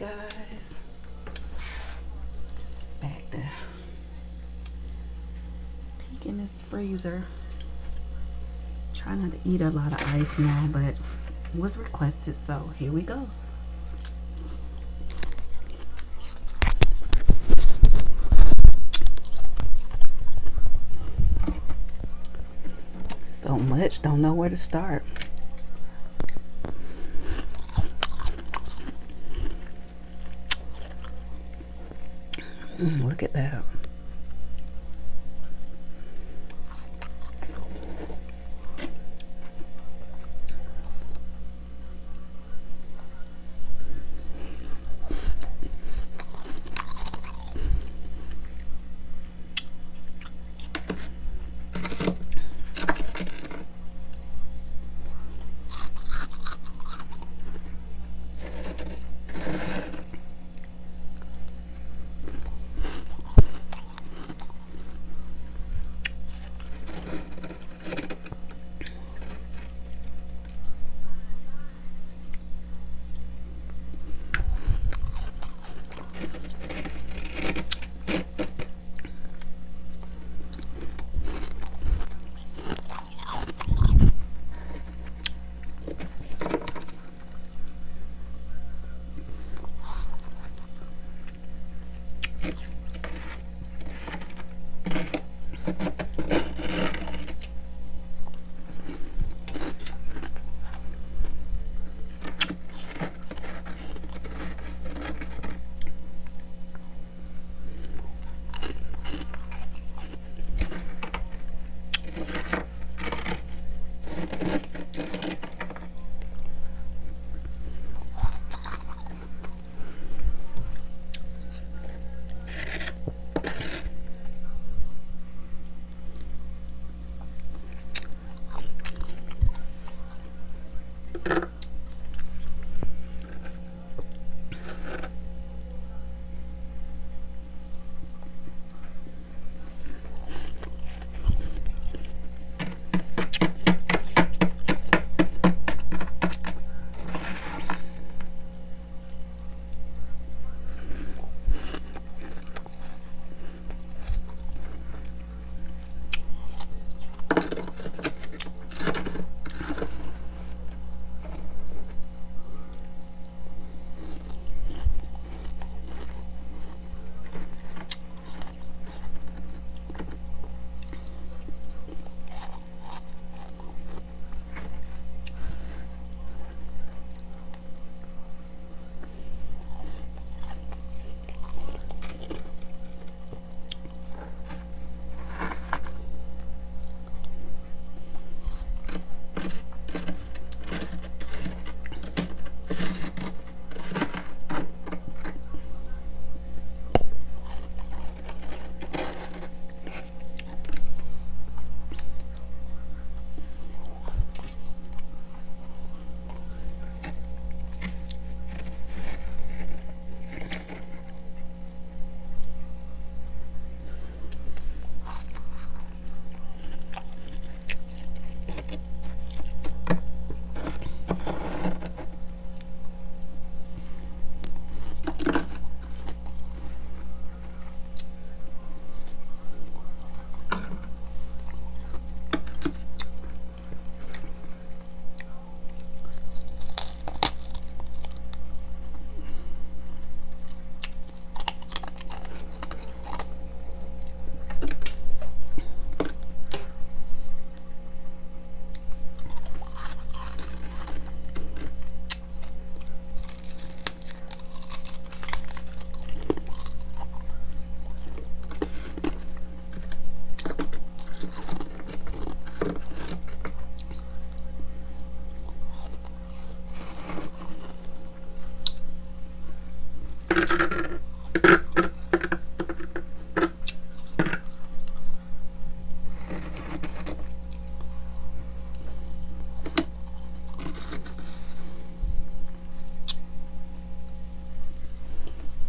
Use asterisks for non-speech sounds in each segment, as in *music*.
guys. Just back to peek in this freezer. Try not to eat a lot of ice now, but was requested, so here we go. So much, don't know where to start. Mm, look at that.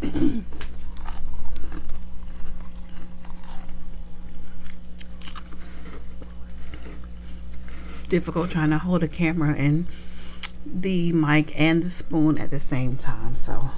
*coughs* it's difficult trying to hold a camera and the mic and the spoon at the same time so.